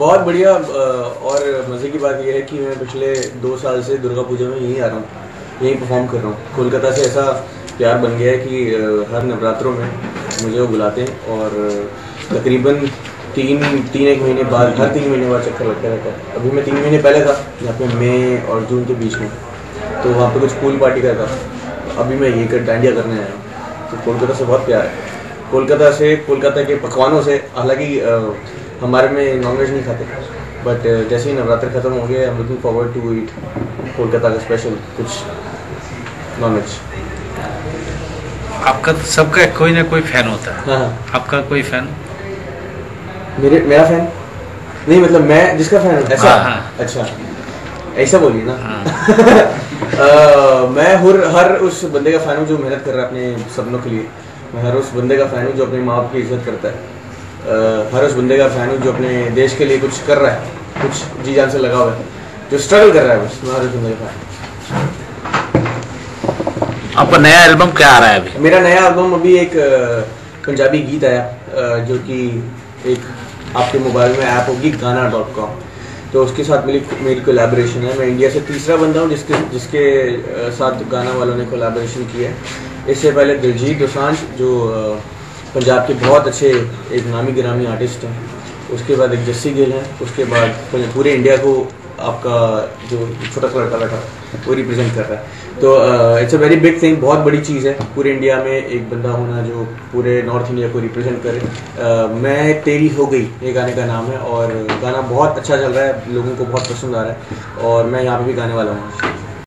बहुत बढ़िया और मज़े की बात यह है कि मैं पिछले दो साल से दुर्गा पूजा में यहीं आ रहा हूँ, यहीं परफॉर्म कर रहा हूँ। कोलकाता से ऐसा प्यार बन गया है कि हर नवरात्रों में मुझे वो बुलाते हैं और तकरीबन तीन तीन एक महीने बाद, हर तीन महीने बाद चक्कर लगता रहता है। अभी मैं तीन महीने पहले था यहाँ पे मई और जून के बीच में। तो वहाँ पे कुछ पूल पार्टी का था। अभी मैं ये कर डांडिया करने आया हूँ। तो कोलकाता से बहुत प्यार है। कोलकाता से कोलकाता के पकवानों से हालाँकि हमारे में नॉनवेज नहीं खाते बट जैसे ही नवरात्र खत्म हो गया I am looking forward to eat Kolkata का स्पेशल कुछ नॉनवेज आपका तो सबका कोई ना कोई फ़ैन होता है। हाँ हाँ। आपका कोई फ़ैन मेरे मेरा फ़ैन नहीं मतलब मैं जिसका फ़ैन हूँ। ऐसा हाँ, हाँ। अच्छा। ऐसा बोलिए ना। हाँ। अ, मैं हर हर उस बंदे का फ़ैन हूँ जो मेहनत कर रहा है अपने सपनों के लिए। मैं हर उस बंदे का फ़ैन हूँ जो अपने माँ बाप की इज़्ज़त करता है। अ, हर उस बंदे का फ़ैन हूँ जो अपने देश के लिए कुछ कर रहा है कुछ जी जान से लगा हुआ है जो स्ट्रगल कर रहा है बस मैं हर उस बंदे का फ़ैन आपका नया एल्बम क्या आ रहा है अभी? मेरा नया एल्बम अभी एक पंजाबी गीत आया जो कि एक आपके मोबाइल में ऐप होगी गाना डॉट कॉम तो उसके साथ मेरी मेरी कोलेबोरेशन है। मैं इंडिया से तीसरा बंदा हूँ जिसके जिसके साथ गाना वालों ने कोलेबोरेशन किया है। इससे पहले दिलजीत दोसांझ, जो पंजाब के बहुत अच्छे एक नामी गिरामी आर्टिस्ट हैं, उसके बाद एक जस्सी गिल हैं, उसके बाद पूरे इंडिया को आपका जो छोटा सा लड़का बैठा, वो रिप्रेजेंट कर रहा है। तो it's a very big thing बहुत बड़ी चीज़ है, पूरे इंडिया में एक बंदा होना जो पूरे नॉर्थ इंडिया को रिप्रेजेंट करे। मैं, तेरी हो गई, ये गाने का नाम है, और गाना बहुत अच्छा चल रहा है, लोगों को बहुत पसंद आ रहा है, और मैं यहाँ पे भी गाने वाला हूँ।